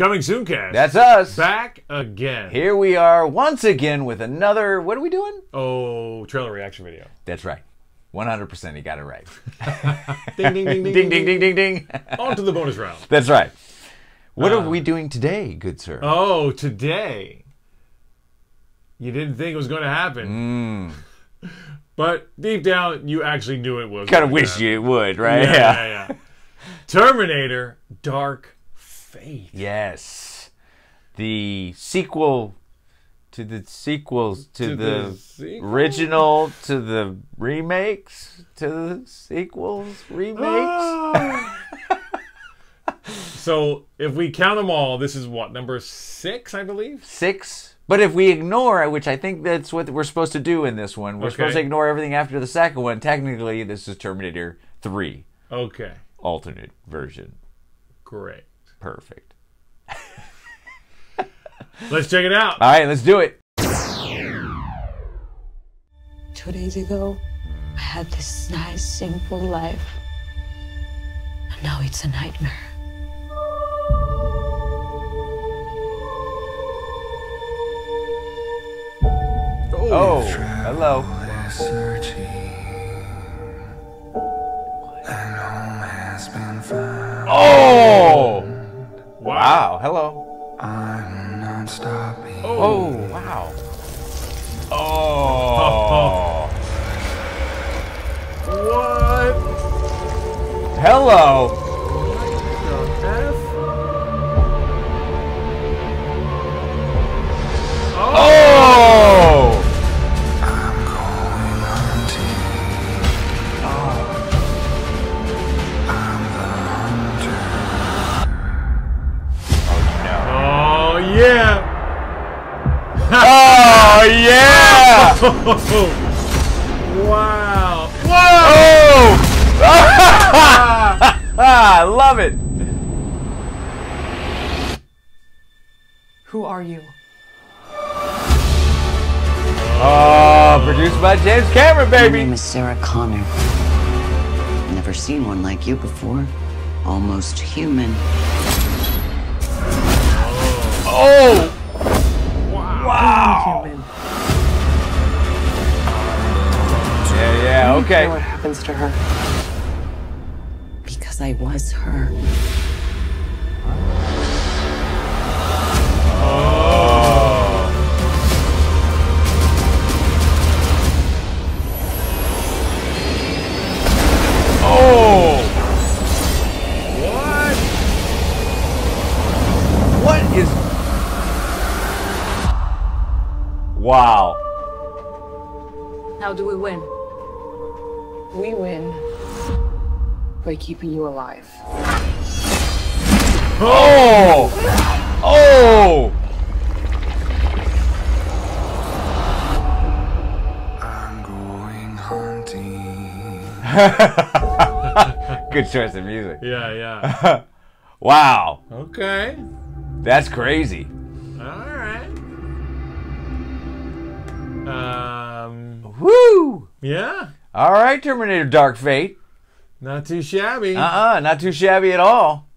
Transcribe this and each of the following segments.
Coming soon, cast. That's us. back again. Here we are once again with another. What are we doing? Oh, trailer reaction video. That's right. 100% he got it right. Ding ding ding ding ding, ding, ding, ding, ding. On to the bonus round. That's right. What Uh, are we doing today, good sir? Oh, today. You didn't think it was going to happen, but deep down, you actually knew it was. kind of wish happen. you would, right? Yeah, yeah, yeah. Terminator: Dark Fate. Yes. The sequel to the sequels to, To the, the original to the remakes to the sequels remakes. Ah. so, if we count them all, this is what number six, I believe. Six. But if we ignore, which I think that's what we're supposed to do in this one, we're Okay. supposed to ignore everything after the second one. Technically, this is Terminator 3 Okay, alternate version. great. Perfect. Let's check it out. All right, let's do it. Two days ago, I had this nice, simple life. And now it's a nightmare. Oh, hello. searching, and home has been found. Oh, wow. Hello. I'm not stopping. Oh, wow. Oh. What Hello. Yeah. wow! Oh. I love it. Who are you? Oh, produced by James Cameron, baby! My name is Sarah Connor. Never seen one like you before. Almost human. Oh. Wow. Human. Yeah, yeah. Know what happens to her? Because I was her. Oh. What? What is? Wow. How do we win? We win by keeping you alive. Oh. Oh. I'm going hunting. Good choice of music. Yeah, yeah. Wow. Okay. That's crazy. All right. Um. Woo. Yeah. All right, Terminator Dark Fate. Not too shabby. Uh-uh, not too shabby at all.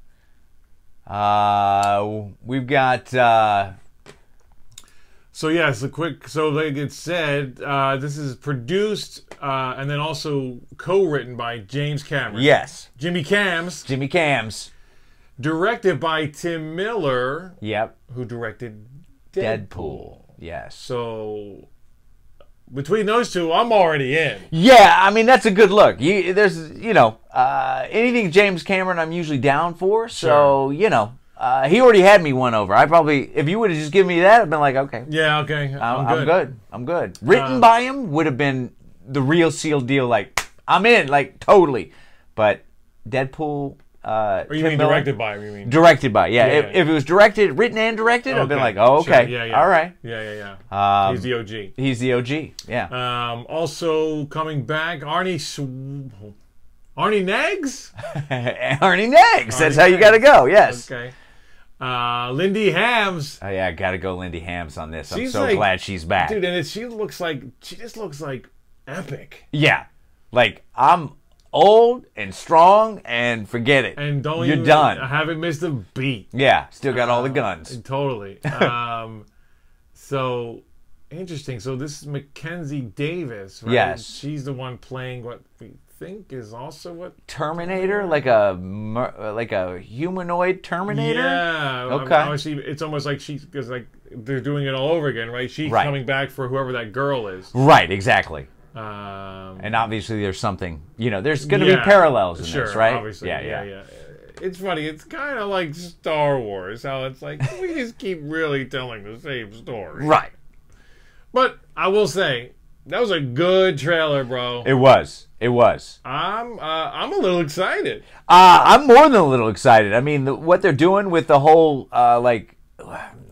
Uh, we've got uh, So yes, a quick. So like it said, uh, this is produced uh, and then also co-written by James Cameron. yes, Jimmy Cams, Jimmy Cams. directed by Tim Miller, Yep, who directed Deadpool. Deadpool. Yes. So between those two, I'm already in. Yeah, I mean that's a good look. You, there's, you know, uh, anything James Cameron, I'm usually down for. So you know, uh, he already had me won over. I probably, if you would have just given me that, I'd been like, okay, Yeah. Okay. I'm, I'm I'm good. good. I'm good. Written Uh, by him would have been the real seal deal. Like I'm in, like totally. But Deadpool. Uh, Or you Tim mean Miller- directed by? You mean? Directed by, yeah. Yeah, If, yeah. if it was directed, written and directed, I'd been like, oh, Sure. okay, Yeah, yeah. all right. Yeah, yeah, yeah. Um, He's the OG. he's the OG, yeah. Um, also coming back, Arnie Sw- Arnie Neggs. Arnie Neggs. That's how you got to go. Yes. Okay. Uh, Lindy Hams. Oh yeah, got to go Lindy Hams on this. I'm so like- glad she's back. Dude, and it, she looks like she just looks like epic. Yeah, like I'm old and strong and forget it. and don't You're even, done. I haven't missed a beat. yeah, still got all the guns. Totally. Um, so interesting. So this is Mackenzie Davis, right? Yes. She's the one playing what we think is also what. Terminator, like a like a humanoid Terminator. Yeah. Okay. Obviously, it's almost like she's because like they're doing it all over again, right? She's Right. coming back for whoever that girl is. Right, exactly. Um, And obviously, there's something. You know, there's going to be parallels in sure, this, right? Obviously, yeah, yeah, yeah. yeah. It's funny. It's kind of like Star Wars. How it's like we just keep really telling the same story. Right. But I will say that was a good trailer, bro. It was. It was. I'm uh, I'm a little excited. Uh, I'm more than a little excited. I mean, the, what they're doing with the whole, uh, like,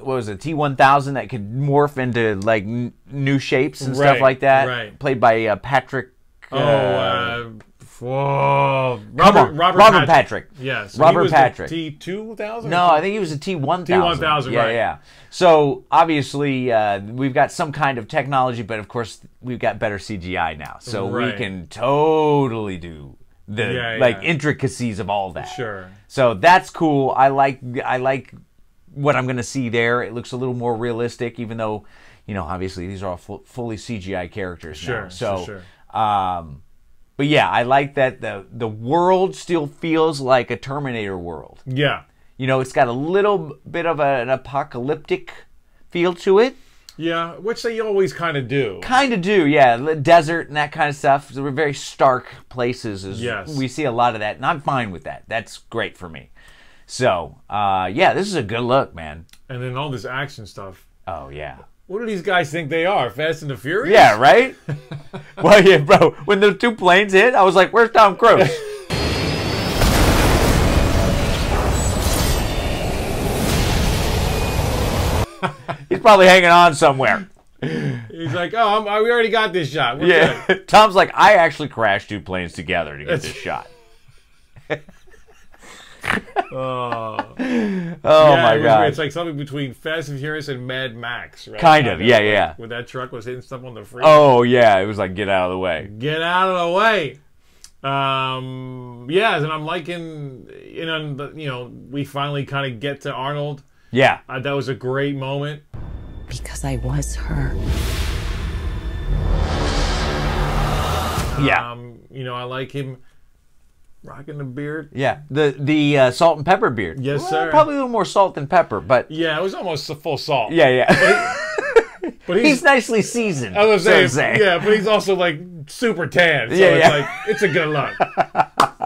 what was it, T1000 that could morph into, like, n- new shapes and stuff like that. right. Played by uh, Patrick. Oh, uh, whoa, Come Robert, on. Robert, Robert Patrick. Patrick. Yes, Robert Patrick. T two thousand. No, I think he was a T1000. T1000, yeah, right. Yeah, So, obviously, uh, we've got some kind of technology, but of course, we've got better CGI now. So we can totally do the, Yeah, like, yeah. intricacies of all that. Sure. So that's cool. I like I like what I'm going to see there. It looks a little more realistic, even though you know obviously these are all fu- fully CGI characters Sure, now. So, sure, um, but yeah, I like that the the world still feels like a Terminator world. Yeah. You know, it's got a little bit of a, an apocalyptic feel to it. Yeah, which they always kind of do. Kind of do, yeah. The desert and that kind of stuff. They're very stark places. Yes. We see a lot of that, and I'm fine with that. That's great for me. So, uh, yeah, this is a good look, man. And then all this action stuff. Oh, yeah. What do these guys think they are? Fast and the Furious? Yeah, right? well, yeah, bro. When the two planes hit, I was like, where's Tom Cruise? He's probably hanging on somewhere. He's like, oh, I'm, we already got this shot. We're Yeah. Tom's like, I actually crashed two planes together to get this shot. Oh, Oh Yeah, my it god. It's like something between Fast and Furious and Mad Max, right? Kind of, yeah, like, yeah. When that truck was hitting stuff on the freeway. oh yeah, it was like get out of the way. Get out of the way. Um, yeah, and I'm liking, you know, you know, we finally kind of get to Arnold. Yeah. Uh, that was a great moment. Because I was her. Yeah. Um, you know, I like him rocking the beard. Yeah. The the uh, salt and pepper beard. Yes, Well, sir. Probably a little more salt than pepper, but Yeah, it was almost a full salt. yeah, yeah. but he's, he's nicely seasoned. I was so to saying, say. yeah, but he's also like super tan. So Yeah, it's yeah. like it's a good look.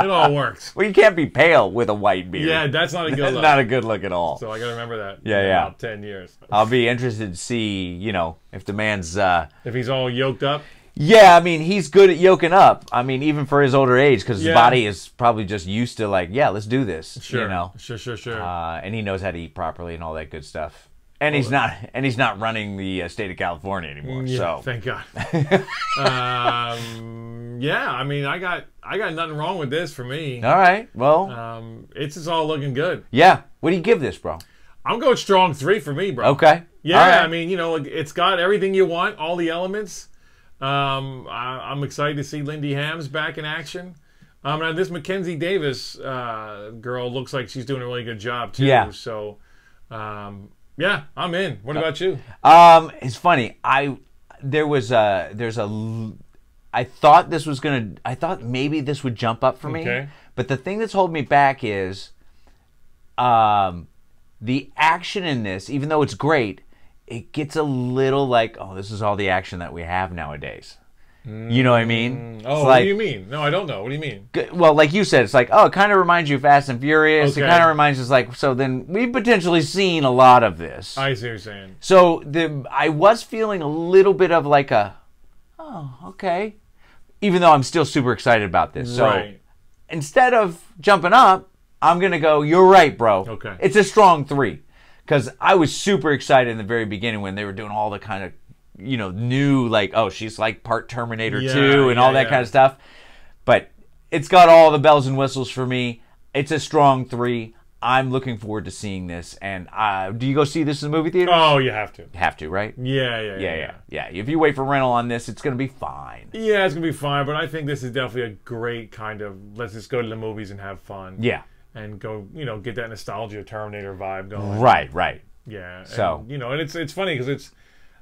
it all works. Well, you can't be pale with a white beard. Yeah, that's not a good That's look. not a good look at all. so I gotta remember that. Yeah, yeah. About ten years. I'll be interested to see, you know, if the man's. uh If he's all yoked up. Yeah, I mean, he's good at yoking up. I mean, even for his older age, because his body is probably just used to like, yeah, let's do this. Sure. You know, Sure, sure, sure. uh, and he knows how to eat properly and all that good stuff. And he's not, and he's not running the uh, state of California anymore. yeah, so thank God. um, yeah, I mean, I got I got nothing wrong with this for me. all right, well, Um, it's just all looking good. yeah. What do you give this, bro? I'm going strong three for me, bro. Okay. Yeah, right. I mean, you know, it's got everything you want, all the elements. Um, I, I'm excited to see Lindy Hams back in action. Um, and this Mackenzie Davis uh, girl looks like she's doing a really good job too. Yeah. So, um, yeah, I'm in. What about you? Um, it's funny. I there was a there's a I thought this was gonna. I thought maybe this would jump up for me. Okay. But the thing that's holding me back is, um, the action in this. Even though it's great, it gets a little like, oh, this is all the action that we have nowadays. You know what I mean? Mm. Oh, It's what do you mean? No, I don't know. What do you mean? Well, like you said, it's like, oh, it kind of reminds you of Fast and Furious. It kind of reminds us like, so then we've potentially seen a lot of this. I see what you're saying. So the I was feeling a little bit of like a, oh, okay, even though I'm still super excited about this. So right. instead of jumping up, I'm gonna go. You're right, bro. Okay. It's a strong three, because I was super excited in the very beginning when they were doing all the kind of, you know, new like, oh, she's like part Terminator Yeah, 2 and yeah, all that yeah. kind of stuff. But it's got all the bells and whistles for me. It's a strong three. I'm looking forward to seeing this. And uh, do you go see this in the movie theater? Oh, you have to. Have to, right? Yeah, yeah, Yeah, yeah, yeah. If you wait for rental on this, it's gonna be fine. Yeah, it's gonna be fine, but I think this is definitely a great kind of let's just go to the movies and have fun. Yeah. And go, you know, get that nostalgia Terminator vibe going. Right, right. Yeah. and, So- you know, and it's it's funny because it's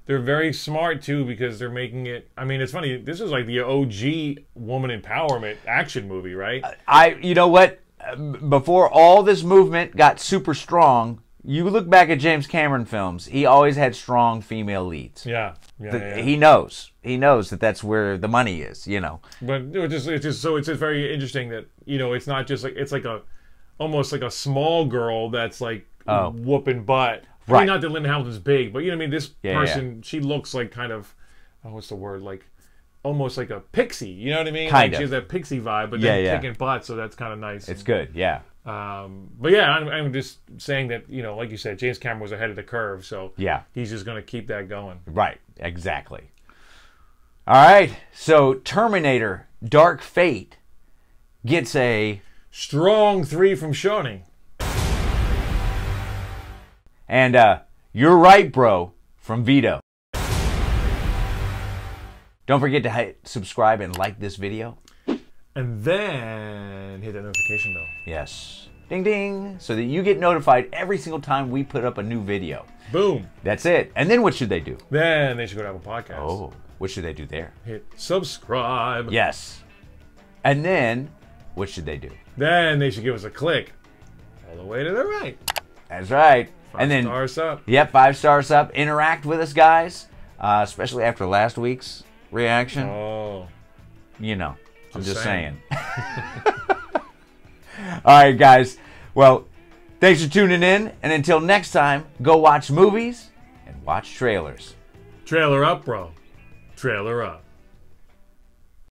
they're very smart too because they're making it. I mean, it's funny. This is like the OG woman empowerment action movie, right? I, you know what? Uh, Before all this movement got super strong, you look back at James Cameron films. He always had strong female leads. yeah. Yeah. The- yeah. He knows. He knows that that's where the money is. You know. But it's just, it's just so it's just very interesting that you know it's not just like it's like a almost like a small girl that's like Oh. whooping butt. I Right. mean, not that Linda Hamilton's big, but you know what I mean. This Yeah, person, she looks like kind of oh, what's the word like. Almost like a pixie, you know what I mean? Kind like of. She has that pixie vibe, but Yeah, then yeah. kicking butt, so that's kind of nice. It's good. Yeah. Um, but yeah, I'm, I'm just saying that you know, like you said, James Cameron was ahead of the curve, so Yeah. he's just going to keep that going. Right. Exactly. All right. So Terminator: Dark Fate gets a Strong three from Shawnee. and uh, you're right, bro, from Vito. Don't forget to hit subscribe and like this video. And then hit that notification bell. Yes. Ding ding. So that you get notified every single time we put up a new video. Boom. That's it. And then what should they do? Then they should go to Apple Podcasts. Oh, what should they do there? Hit subscribe. Yes. And then what should they do? Then they should give us a click all the way to the right. That's right. Five and then stars up. Yep, five stars up. Interact with us, guys. Uh, especially after last week's reaction. Oh, You know, I'm Just just saying. saying. All right, guys. Well, thanks for tuning in. And until next time, go watch movies and watch trailers. trailer up, bro. Trailer up.